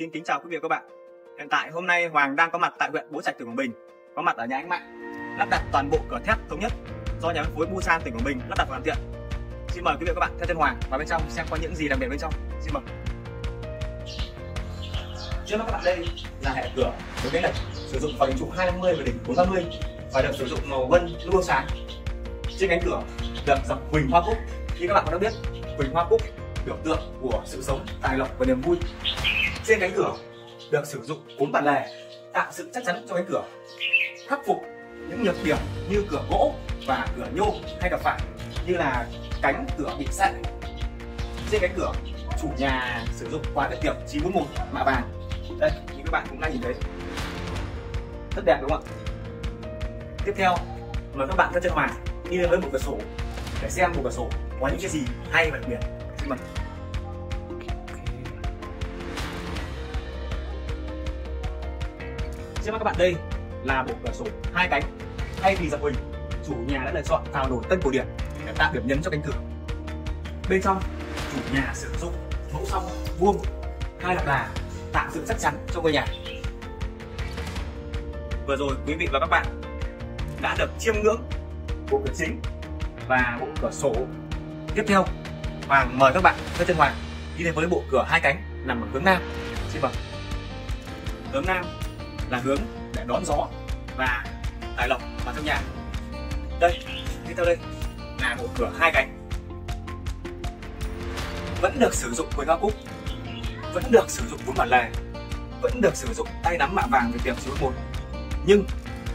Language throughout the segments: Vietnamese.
Xin kính chào quý vị và các bạn. Hiện tại hôm nay Hoàng đang có mặt tại huyện Bố Trạch tỉnh Quảng Bình, có mặt ở nhà anh Mạnh, lắp đặt toàn bộ cửa thép thống nhất do nhà phân phối Busan tỉnh Quảng Bình lắp đặt và hoàn thiện. Xin mời quý vị và các bạn theo chân Hoàng vào bên trong xem có những gì đặc biệt bên trong. Xin mời. Trước mắt các bạn đây là hệ cửa với cái lệch sử dụng phần trụ 250 và đỉnh 430 và được sử dụng màu vân luôn sáng. Trên cánh cửa được dọc huỳnh hoa cúc. Như các bạn có đã biết, huỳnh hoa cúc biểu tượng của sự sống, tài lộc và niềm vui. Trên cánh cửa được sử dụng bốn bản lề tạo sự chắc chắn cho cánh cửa, khắc phục những nhược điểm như cửa gỗ và cửa nhôm hay gặp phải như là cánh cửa bị sạn. Trên cánh cửa chủ nhà sử dụng khóa tiết kiệm 941 mạ vàng. Đây, như các bạn cũng đang nhìn thấy. Rất đẹp đúng không ạ? Tiếp theo, mời các bạn theo chân Hoàng đi lên với một cửa sổ để xem một cửa sổ có những cái gì hay và đặc biệt. Xin mời. Trước mắt các bạn đây là bộ cửa sổ hai cánh. Thay vì dập huỳnh, chủ nhà đã lựa chọn vào đổi tân cổ điển để tạo điểm nhấn cho cánh cửa. Bên trong, chủ nhà sử dụng mẫu song, vuông, hai lập là tạo sự chắc chắn cho ngôi nhà. Vừa rồi, quý vị và các bạn đã được chiêm ngưỡng bộ cửa chính và bộ cửa sổ. Tiếp theo, Hoàng mời các bạn theo chân Hoàng, đi đến với bộ cửa hai cánh nằm ở hướng nam. Xin mời. Hướng nam là hướng để đón gió và tài lộc vào trong nhà. Đây tiếp theo đây. Là bộ cửa hai cánh. Vẫn được sử dụng với hoa cúc, vẫn được sử dụng vốn bản lề vẫn được sử dụng tay nắm mạ vàng về tiệm số một. Nhưng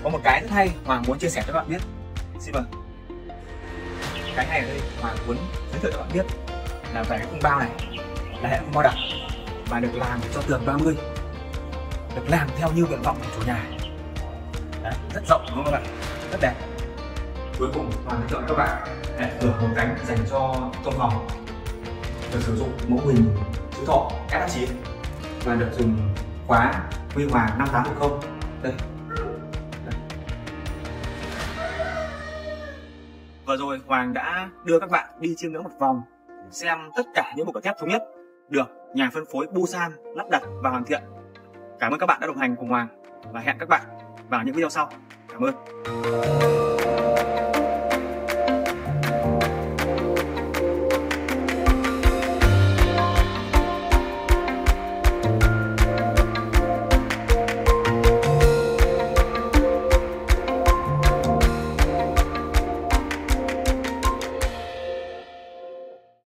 có một cái rất hay hoàng muốn chia sẻ cho các bạn biết. Xin mời. Cái này ở đây, hoàng muốn giới thiệu cho các bạn biết là về cái khung bao này là hệ khung bao đặc và được làm cho tường 30 được làm theo như nguyện vọng của chủ nhà. Đấy, rất rộng đúng không các bạn? Rất đẹp. Cuối cùng hoàng giới thiệu các bạn hệ cửa hồng cánh dành cho công phòng. Được sử dụng mẫu hình chữ thọ F9 và được dùng khóa quy Hoàng 5810 đây. Vừa rồi Hoàng đã đưa các bạn đi chiêm ngưỡng một vòng xem tất cả những bộ cửa thép thống nhất được nhà phân phối Busan lắp đặt và hoàn thiện. Cảm ơn các bạn đã đồng hành cùng Hoàng, và hẹn các bạn vào những video sau. Cảm ơn.